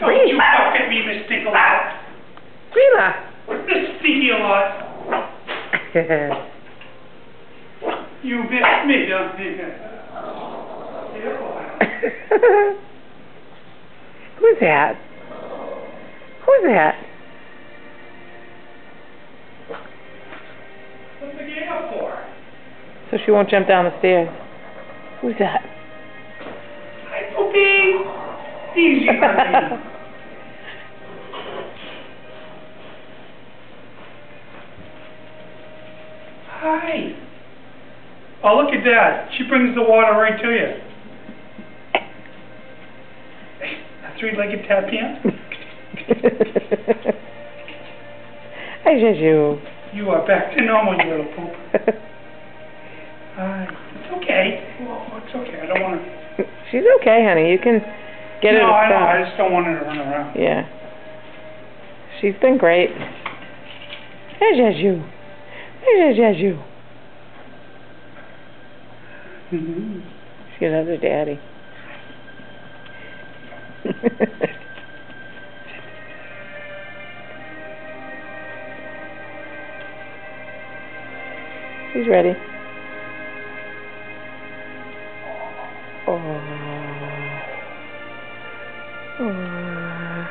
Don't you fuck at me, Miss. Grilla. Miss Stinky-a-lot. You bit me, don't you? Who's that? Who's that? What's the game up for? So she won't jump down the stairs. Who's that? Hi, Poopy. Easy, honey. Hi. Oh, look at that. She brings the water right to you. A three-legged tap dance? Hi, Jeju. You are back to normal, you little poop. Hi. It's okay. It's okay. I don't want to... She's okay, honey. You can get no, to I know. stop. I just don't want her to run around. Yeah. She's been great. Hey, Jeju. Hey, Jeju. Mhm. She loves her daddy. She's ready. Oh. Oh.